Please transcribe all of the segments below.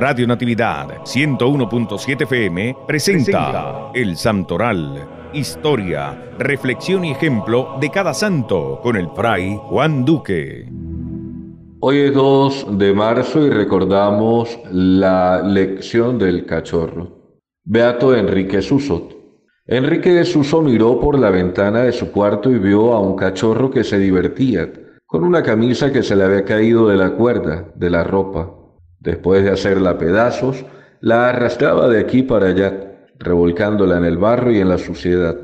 Radio Natividad 101.7 FM presenta El Santoral. Historia, reflexión y ejemplo de cada santo con el fray Juan Duque. Hoy es 2 de marzo y recordamos la lección del cachorro. Beato Enrique Susot. Enrique Suso miró por la ventana de su cuarto y vio a un cachorro que se divertía con una camisa que se le había caído de la cuerda de la ropa. Después de hacerla pedazos, la arrastraba de aquí para allá, revolcándola en el barro y en la suciedad.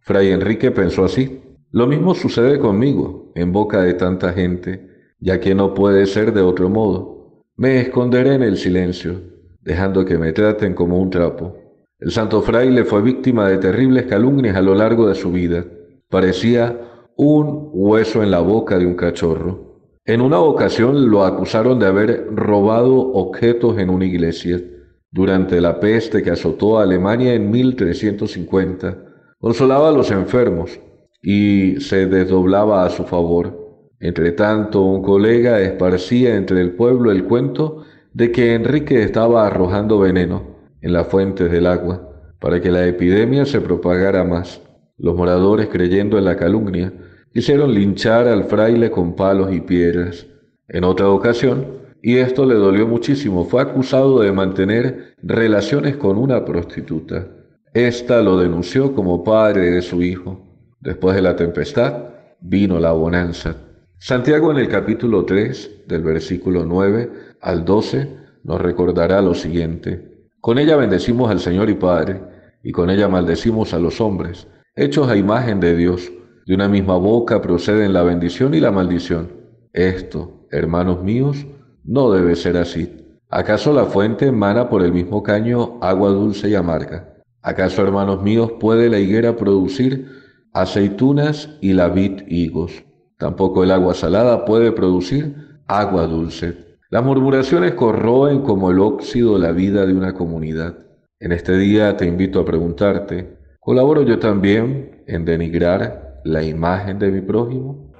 Fray Enrique pensó así. Lo mismo sucede conmigo, en boca de tanta gente, ya que no puede ser de otro modo. Me esconderé en el silencio, dejando que me traten como un trapo. El santo fraile fue víctima de terribles calumnias a lo largo de su vida. Parecía un hueso en la boca de un cachorro. En una ocasión lo acusaron de haber robado objetos en una iglesia. Durante la peste que azotó a Alemania en 1350, consolaba a los enfermos y se desdoblaba a su favor. Entre tanto, un colega esparcía entre el pueblo el cuento de que Enrique estaba arrojando veneno en las fuentes del agua para que la epidemia se propagara más. Los moradores, creyendo en la calumnia, quisieron linchar al fraile con palos y piedras. En otra ocasión, y esto le dolió muchísimo, fue acusado de mantener relaciones con una prostituta. Esta lo denunció como padre de su hijo. Después de la tempestad, vino la bonanza. Santiago en el capítulo 3, del versículo 9 al 12, nos recordará lo siguiente. Con ella bendecimos al Señor y Padre, y con ella maldecimos a los hombres, hechos a imagen de Dios de una misma boca proceden la bendición y la maldición. Esto, hermanos míos, no debe ser así. ¿Acaso la fuente emana por el mismo caño agua dulce y amarga? ¿Acaso, hermanos míos, puede la higuera producir aceitunas y la vid higos? Tampoco el agua salada puede producir agua dulce. Las murmuraciones corroen como el óxido la vida de una comunidad. En este día te invito a preguntarte, ¿colaboro yo también en denigrar la imagen de mi prójimo?